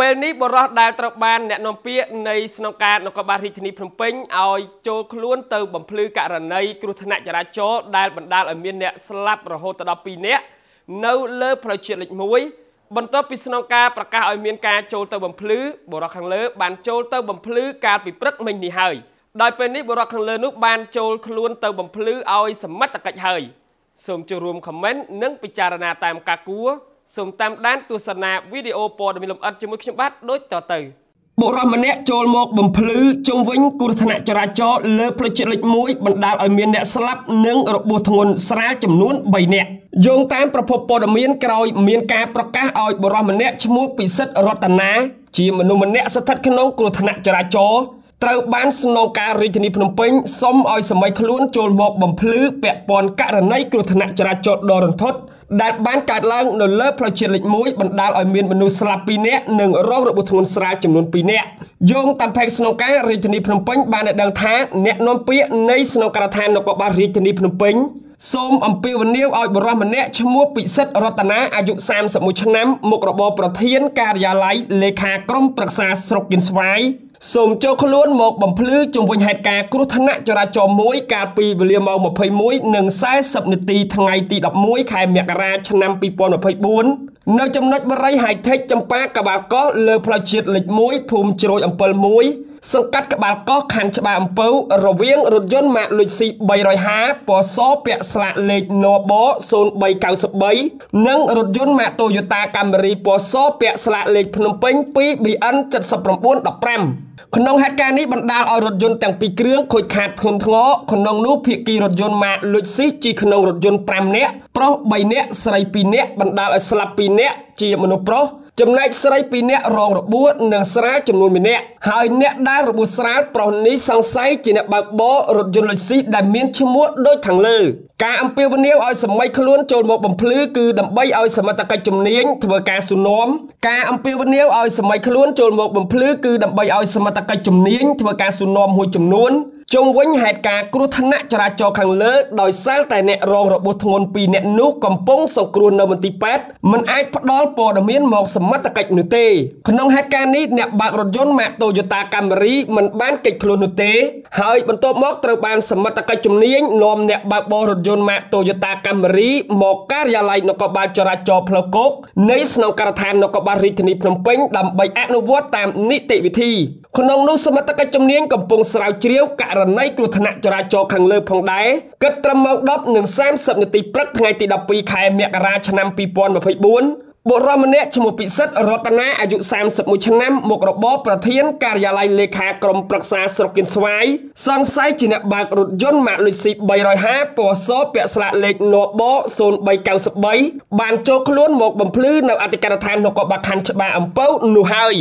ពេលនេះបរិះដែលត្រូវបានអ្នកនាំពាក្យនៃស្នងការនគរបាលរាជធានីភ្នំពេញឲ្យចូលខ្លួនទៅបំភ្លឺករណីគ្រោះថ្នាក់ចរាចរណ៍ដែលបណ្ដាលឲ្យមានអ្នកស្លាប់រហូតដល់2នាក់នៅលើផ្លូវជាតិលេខ1បន្ទាប់ពីស្នងការប្រកាសឲ្យមានការចូលទៅបំភ្លឺបរិះខាងលើបានចូលទៅបំភ្លឺកាលពីព្រឹកមិញនេះហើយដោយពេលនេះបរិះខាងលើនោះបានចូលខ្លួនទៅបំភ្លឺឲ្យសមត្ថកិច្ចហើយសូមចូលរួមខមមិននិងពិចារណាតាមការគួរ សូមតាមដានទស្សនាវីដេអូព័ត៌មានលម្អិតជាមួយខ្ញុំបាទដូចតទៅបុរសម្នាក់ចូលមកបំភ្លឺជុំវិញគ្រោះថ្នាក់ចរាចរណ៍លើផ្លូវជាតិលេខ1បណ្ដាលឲ្យមានអ្នកស្លាប់និងរបួសធ្ងន់ស្រាលចំនួន3នាក់យោងតាមប្រភពព័ត៌មានក្រោយមានការប្រកាសឲ្យបុរសម្នាក់ឈ្មោះពិសិដ្ឋរតនាជាមនុស្សម្នាក់ស្ថិតក្នុងគ្រោះថ្នាក់ចរាចរណ៍ត្រូវបានស្នងការរាជធានីភ្នំពេញសុំឲ្យសម័យខ្លួនចូលមកបំភ្លឺពាក់ព័ន្ធករណីគ្រោះថ្នាក់ចរាចរណ៍ដ៏រន្ធត់ ដែលបានកើតឡើងនៅលើផ្លូវជាតិលេខ1បណ្ដាលឲ្យមានមនុស្សស្លាប់2នាក់និងរងរបួសធ្ងន់ស្រាលចំនួន2នាក់យោងតាមផេកស្នងការរាជធានីភ្នំពេញបានឲ្យដឹងថាអ្នកនាំពាក្យនៃស្នងការដ្ឋាននគរបាលរាជធានីភ្នំពេញសូមអំពាវនាវឲ្យបរិសម្នាក់ឈ្មោះពិសិដ្ឋរតនាអាយុ31ឆ្នាំមុខរបរប្រធាន ការិយាល័យលេខាក្រុមប្រឹក្សាស្រុកគៀនស្វាយ សូមចូលខ្លួនមកបំភ្លឺជុំវិញហេតុការណ៍គ្រោះថ្នាក់ចរាចរណ៍មួយកាលពីវេលាម៉ោង21:40នាទីថ្ងៃទី11ខែមករាឆ្នាំ2024នៅចំណុចបរិយហៃថេកចម្ប៉ាកបាលកោះលើផ្លូវជាតិលេខ1ភូមិជ្រោយអំពិល1 សង្កាត់ក្បាលកោះខណ្ឌច្បារអំពៅរវាងរថយន្តម៉ាកលុចស៊ី350ពណ៌សពាក់ស្លាកលេខនប0393និងរថយន្តម៉ាក Toyota Camry ពណ៌សពាក់ស្លាកលេខភ្នំពេញ 2BN 7915ក្នុងហេតុការណ៍នេះបណ្ដាលឲ្យរថយន្តទាំងពីរគ្រឿងខូចខាតធ្ងន់ធ្ងរក្នុងនោះភាគីរថយន្តម៉ាកលុចស៊ីជិះក្នុងរថយន្ត5នាក់ប្រុស3នាក់ស្រី2នាក់បណ្ដាលឲ្យស្លាប់2នាក់ជាមនុស្សប្រុស ចំណែកស្រី2នាក់រងរបួសនិងស្រាលចំនួន1នាក់ហើយអ្នកដែលរបួសស្រាលប្រុសនេះសង្ស័យជាអ្នកបើកបររថយន្តលុយស៊ីដែលមានឈ្មោះដូចខាងលើការអំពាវនាវឲ្យសម័យខ្លួនចូលមកបំភ្លឺគឺដើម្បីឲ្យសមត្ថកិច្ចជំនាញធ្វើការស៊ូនាំការអំពាវនាវឲ្យសម័យខ្លួនចូលមកបំភ្លឺគឺដើម្បីឲ្យសមត្ថកិច្ចជំនាញធ្វើការស៊ូនាំមួយចំនួន ជុំវិញហេតុការណ៍គ្រោះថ្នាក់ចរាចរណ៍ខាងលើដោយសារតែអ្នករងរបួសធ្ងន់2នាក់នោះកំពុងសង្គ្រោះនៅមន្ទីរពេទ្យមិនអាចផ្ដល់ព័ត៌មានមកសមត្ថកិច្ចនោះទេក្នុងហេតុការណ៍នេះអ្នកបើករថយន្តម៉ាក Toyota Camry មិនបានកិច្ចខ្លួននោះទេហើយបន្ទាប់មកត្រូវបានសមត្ថកិច្ចជំនាញនាំអ្នកបើកបររថយន្តម៉ាក Toyota Camry មកការិយាល័យនគរបាលចរាចរណ៍ផ្លូវគោកនៃស្នងការដ្ឋាននគរបាលរាជធានីភ្នំពេញដើម្បីអនុវត្តតាមនីតិវិធីក្នុងនោះសមត្ថកិច្ចជំនាញកំពុងស្រាវជ្រាវករណីគ្រោះថ្នាក់ចរាចរណ៍ខាងលើផងដែរគិតត្រឹមម៉ោង10:30នាទីព្រឹកថ្ងៃទី12ខែមករាឆ្នាំ2024 បុរសម្នាក់ឈ្មោះពិសិដ្ឋរតនាអាយុ31ឆ្នាំមុខរបរប្រធានការិយាល័យលេខាក្រុមប្រឹក្សាស្រុកគៀនស្វាយសង្ស័យជាអ្នកបើករថយន្តម៉ាកលុយស៊ី350ពណ៌សពាក់ស្លាកលេខនប0393បានចូលខ្លួនមកបំភ្លឺនៅអធិការដ្ឋាននគរបាលខណ្ឌច្បារអំពៅនោះហើយ